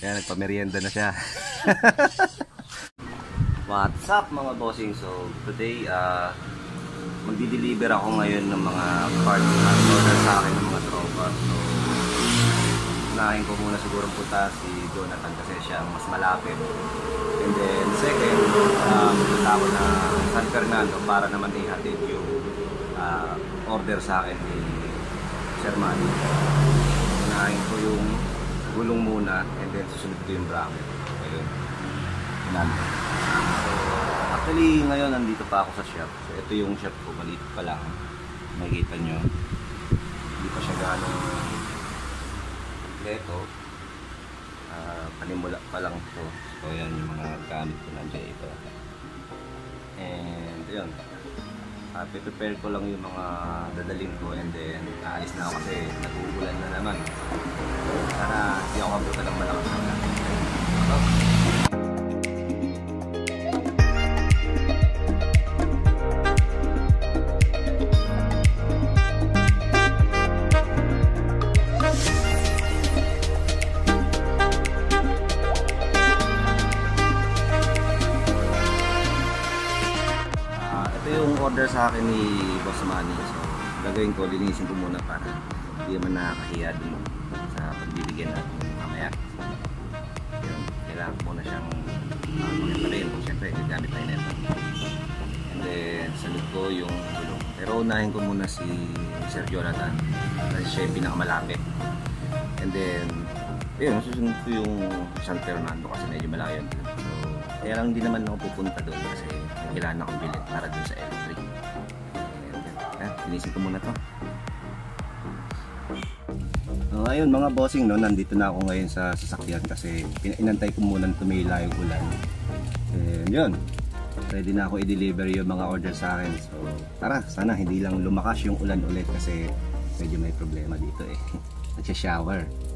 Kaya nagpamerienda na siya. What's up mga bossing? So today, uh, magdi-deliver ako ngayon ng mga parts na order sa akin ng mga tropa. So, unahin ko muna siguro punta si Jonathan kasi siya mas malapit. And then second, uh, pupunta ako na San Fernando para naman ihatid yung uh, order sa akin ni Sir Manny. Unahin ko yung gulong muna and then susunod ko yung bracket. Ayun. Nando. So, actually ngayon nandito pa ako sa shop. So, ito yung shop ko, maliit pa lang. Makikita nyo. Hindi pa siya gano'ng kompleto. Uh, panimula pa lang ito. So, yan yung mga gamit ko nandiyan ito. And, yun. Uh, prepare ko lang yung mga dadalhin ko and then aalis na ako kasi nag-uulan na naman. Sana hindi ako kabutan ng malakas na ulan. Sa akin ni Boss Manny. So, gagawin ko, linisin ko muna para hindi naman nakakahiya dun sa pagbibigyan natin mamaya. Yun, kailangan ko muna siyang uh, makita rin. Siyempre, gagamit tayo nito. And then, sunod ko yung gulong. Pero unahin ko muna si Sir Jonathan kasi siya yung pinakamalapit. And then, yun, susunod ko yung San Fernando kasi medyo malayo. So, kaya lang hindi naman ako pupunta doon kasi kailangan akong bilit para dun sa electric. And, finisin ko muna to. So, ayun mga bossing, no, nandito na ako ngayon sa sasakyan kasi inantay ko muna tumila yung ulan. And yun, ready na ako i-deliver yung mga order sa akin. So, tara, sana hindi lang lumakas yung ulan ulit kasi medyo may problema dito eh. Nagsha-shower.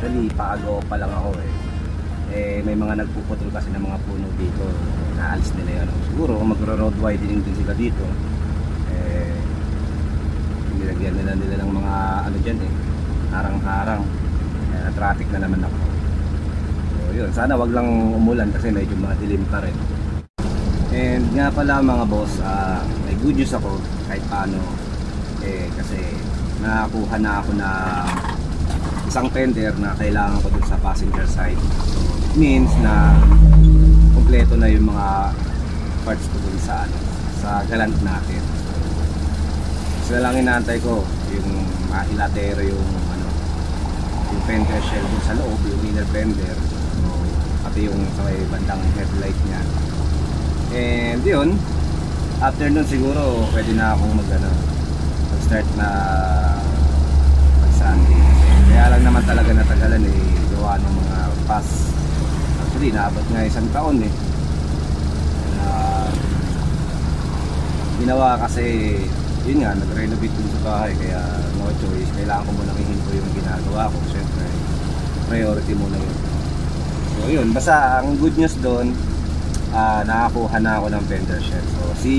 Actually, paago pa lang ako eh. Eh, may mga nagpuputol kasi ng mga puno dito. Naalis nila yun. Siguro magro-road widening din sila dito, eh, nilagyan nila nila ng mga ano dyan eh, harang-harang. Kaya na-traffic na naman ako. So yun, sana wag lang umulan kasi medyo madilim pa rin. And nga pala mga boss, ah, may good news ako kahit paano eh kasi nakakuha na ako na isang tender na kailangan ko dun sa passenger side. So, means na kompleto na yung mga parts ko dun sa ano, sa galant natin. So, lang inaantay ko yung mailatero yung ano, yung fender shell dun sa loob, yung inner fender. So, pati yung sa may bandang headlight niya. And yun, after nun siguro pwede na akong mag ano, mag-start na mag-Sunday. Talaga natagalan eh, gawa ng mga pass. Actually, naabot nga isang taon eh. Na ginawa kasi, yun nga, nag-renovate dun sa bahay, kaya no choice. Kailangan ko muna ihinto yung ginagawa ko. Siyempre, priority muna yun. So yun, basta ang good news doon, ah nakakuha na ako ng vendor share. So si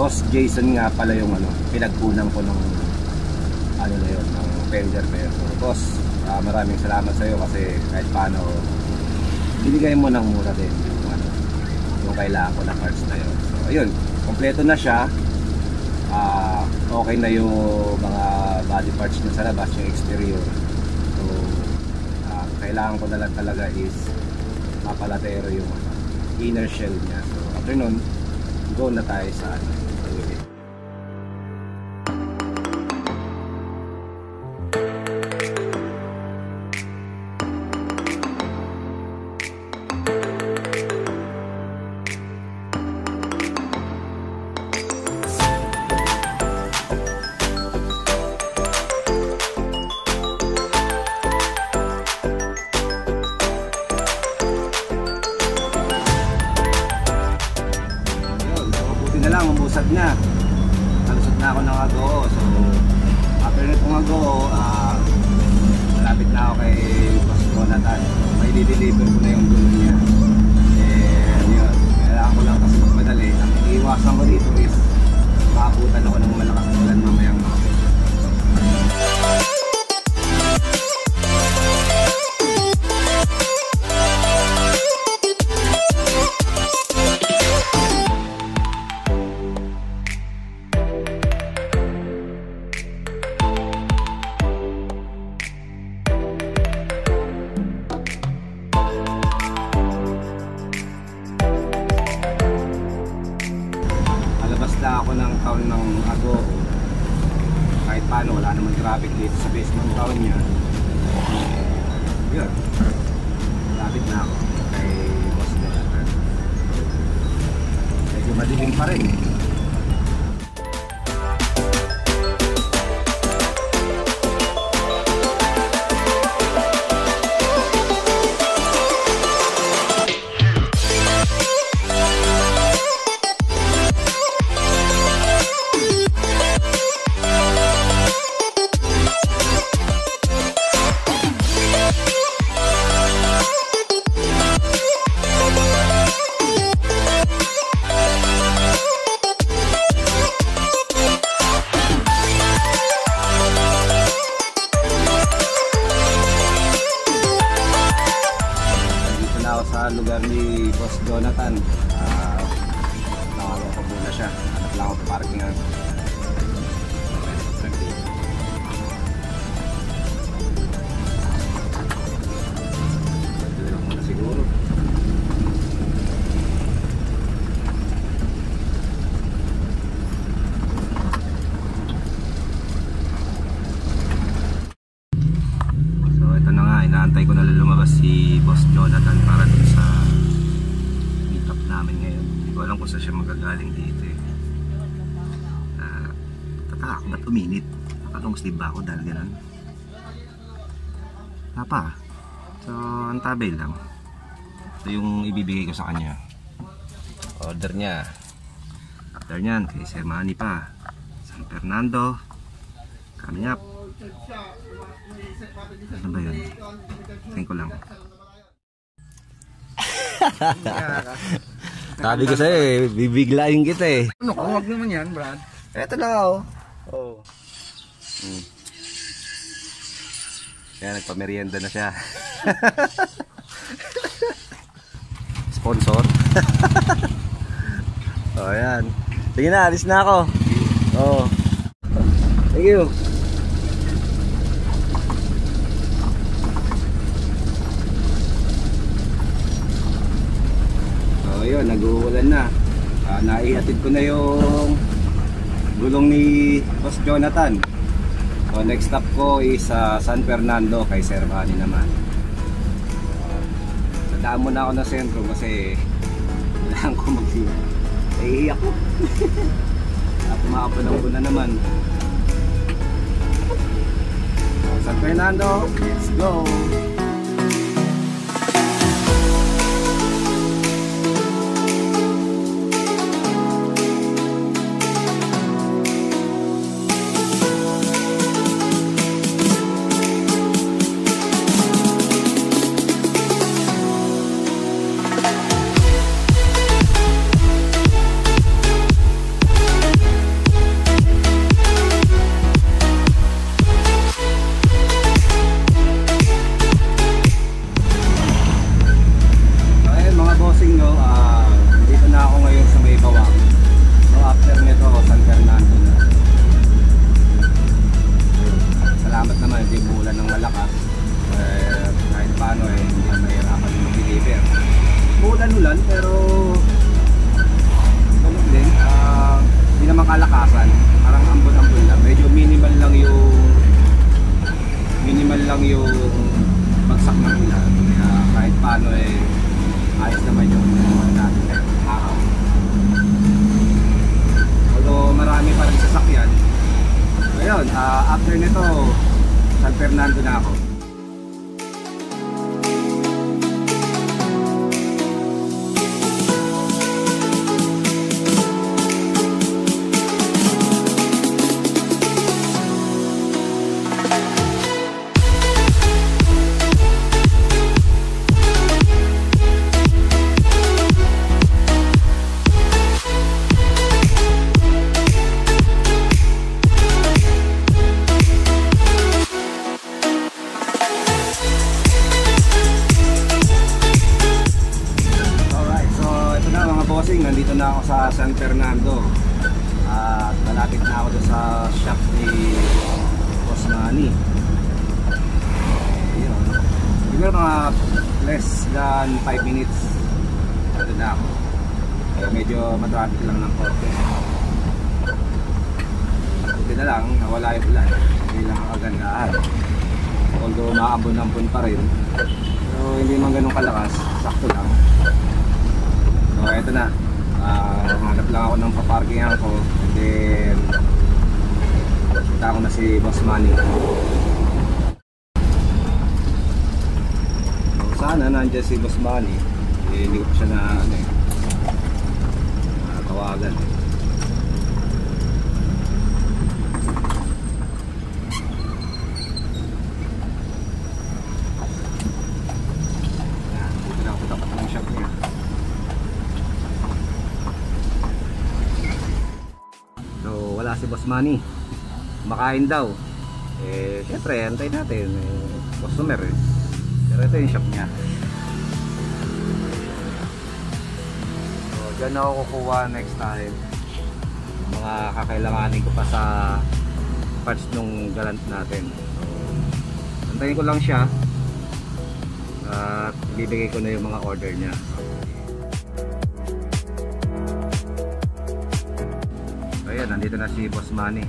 Boss Jason nga pala yung ano, pinagkunan ko nung ano na yun, ng vendor yun. So boss, ah, maraming salamat sa iyo kasi kahit paano binigay mo ng mura din yung ano, yung kailangan ko na parts na yun. So ayun, kompleto na siya. Ah, okay na yung mga body parts na sa labas, yung exterior. So ah, kailangan ko na lang talaga is mapalatero yung inner shell niya. So after nun, go na tayo sa ano, Lapit na ako kay Boss Jonathan. Medyo madilim pa rin. Dito So ito na nga, inaantay ko na lumabas si Boss Jonathan para dun sa meetup namin ngayon. Hindi ko alam kung saan siya magagaling dito eh. Uh, tataka ako ba't uminit? Nakalong sleeve ba ako dahil ganun? Tapa. So, antabay lang. Ito yung ibibigay ko sa kanya. Order niya. Order niyan kay Sir Manny pa. San Fernando. Coming up. Ano ba yun? Tingin ko lang. Sabi ko sa'yo eh, bibiglayin kita eh. Ano ka? Huwag naman yan, Brad. Eto na oh. Oh. Hmm. Kaya nagpamerienda na siya. Sponsor. oh, ayan. Sige na, alis na ako. Oh. Thank you. So yun, nag-uulan na. Ah, naihatid ko na yung gulong ni Boss Jonathan. So next stop ko is sa San Fernando kay Sir Manny naman. Nadaan muna ako na sentro kasi kailangan ko magsi. Naiiyak ko. At makapalang ko na naman. So, San Fernando, let's go! Umulan-ulan pero ganun din, ah, hindi naman kalakasan. Parang ambon-ambon lang. Medyo minimal lang yung minimal lang yung bagsak ng ulan. Kaya kahit paano eh, ayos naman yung ano natin ngayon, araw. Although marami pa rin sasakyan. Ngayon, ah, after nito, San Fernando na ako. Than 5 minutes. Ito na ako. Eh, medyo matraffic lang ng konti. Buti na lang, nawala yung ulan. Hindi lang ang kagandahan. Although maambon-ambon pa rin. So hindi man ganun kalakas, sakto lang. So eto na. Ah, hanap lang ako ng paparkingan ko. And then kita ko na si Boss Manny. Sana nandiyan si Boss Manny. Eh, hindi ko pa siya na ano eh. tawagan eh. Na niya. So, wala si Boss Manny. Makain daw. Eh, syempre, antay natin. Eh, customer eh. Pero ito yung shop niya. So, dyan ako kukuha next time. Mga kakailanganin ko pa sa parts nung galant natin. So, antayin ko lang siya. At bibigay ko na yung mga order niya. Ayan, nandito na si Boss Manny.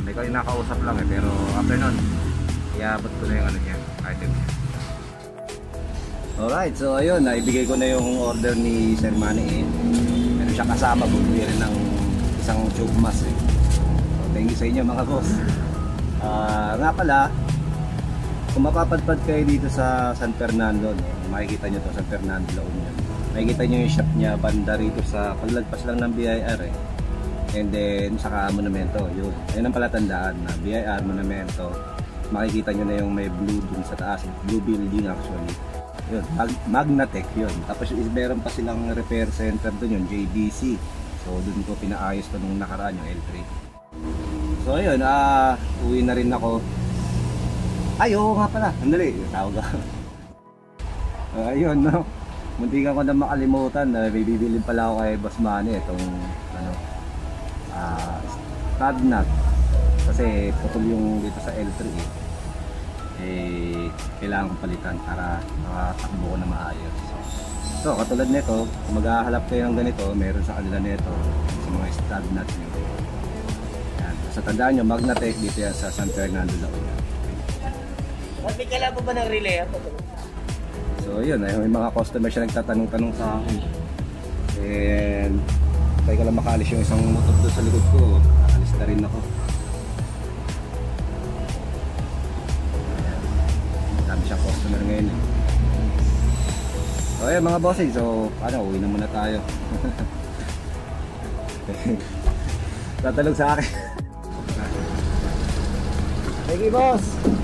Kami ko yung nakausap lang eh, pero after nun, iabot ko na yung ano niya, item niya. Alright, so ayun, naibigay ko na yung order ni Sir Manny eh. Meron siya kasama, bumili rin ng isang tube mask eh. So, thank you sa inyo mga boss. Ah, nga pala, kung mapapadpad kayo dito sa San Fernando, no, makikita nyo to San Fernando La Union. Makikita nyo yung shop niya banda rito sa palagpas lang ng BIR eh. And then saka monumento, yun. Ayun ang palatandaan na BIR, monumento. Makikita nyo na yung may blue dun sa taas, blue building actually. Yun, Mag Magnatech yun. Tapos meron pa silang repair center dun yun, JDC. So dun ko pinaayos to nung nakaraan yung L3. So ayun, ah, uwi na rin ako. Ay, oo nga pala. Andali, tawag ako. Ah, ayun, no. Muntikan ko na makalimutan na may bibilin pala ako kay Boss Manny itong ano, ah, stud nut. Kasi putol yung dito sa L3 eh. Eh, kailangan kong palitan para makatakbo ko na maayos. So, katulad nito, kung maghahalap kayo ng ganito, meron sa kanila nito sa mga stud nuts nyo. Yan. Sa tandaan nyo, Magnatech dito yan sa San Fernando, La Union. Ba't may kailangan pa ba ng relay? So yun, ay, may mga customer siya nagtatanong-tanong sa akin. And tayo ko lang makalis yung isang motor doon sa likod ko. Alis na rin ako. Customer ngayon eh. So mga bossing, so ano, uwi na muna tayo. Tatalog sa akin. Thank you boss!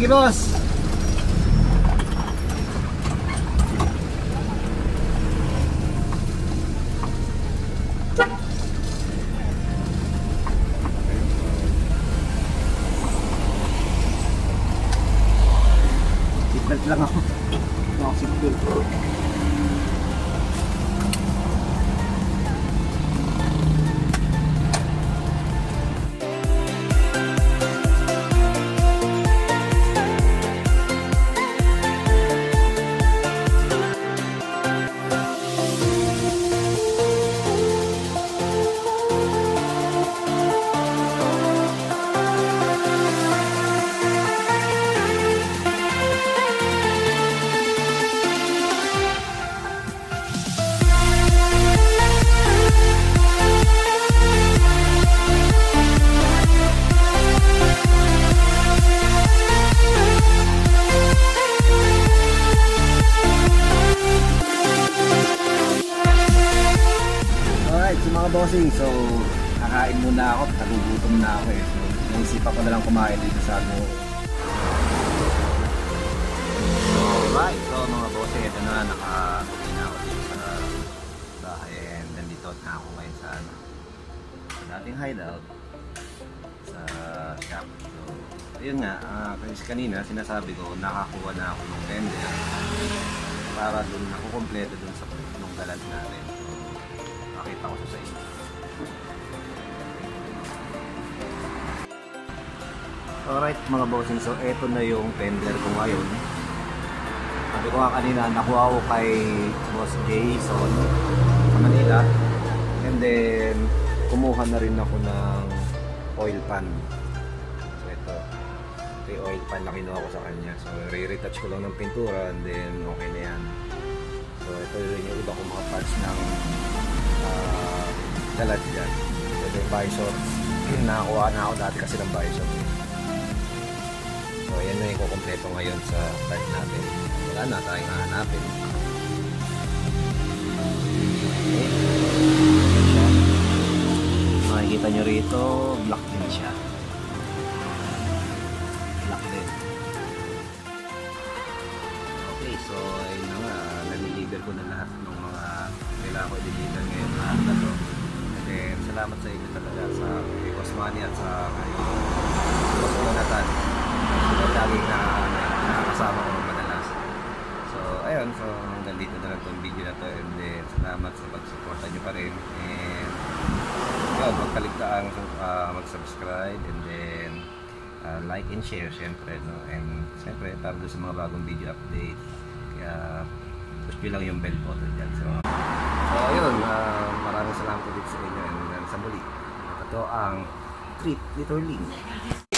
You, boss! Bossing, so kakain muna ako, nagugutom na ako eh. So, naisipan ko na lang kumain dito sa Go. Alright, so mga bossing, ito na, nakatuloy na ako dito sa bahay and nandito na ako ngayon sa, ano, sa dating hideout sa shop. So, ayun nga, ah, kasi kanina sinasabi ko, nakakuha na ako ng tender para dun nakukompleto dun sa nung galat natin. So, makita ko sa inyo. Alright mga bossing, so eto na yung tender ko ngayon. Sabi ko nga kanina, nakuha ko kay Boss Jason sa Manila. And then, kumuha na rin ako ng oil pan. So ito, ito yung oil pan na kinuha ko sa kanya. So re-retouch ko lang ng pintura and then okay na yan. So ito rin yung iba kong mga parts ng uh, dalat dyan. So ito yung visor. Nakakuha na ako dati kasi ng visor. So yan na yung kukompleto ngayon sa part natin. Wala na tayong hahanapin. Okay. Yan. Makikita nyo rito, black din siya. Black din. Okay, so ayun na nga, naliliver ko na lahat ng mga kailangan ko i-deliver ngayon na to. And then, salamat sa inyo talaga sa kay Boss Manny at sa kay Boss Jonathan. Sila na, nakakasama ko madalas. So, ayun, so hanggang dito na lang itong video na to and then salamat sa pagsuporta nyo pa rin and yun, magkaligtaang uh, mag-subscribe and then uh, like and share syempre no? and syempre para sa mga bagong video update kaya push nyo lang yung bell button dyan so, so ayun uh, maraming salamat ulit sa inyo and uh, sa muli. Ito ang little link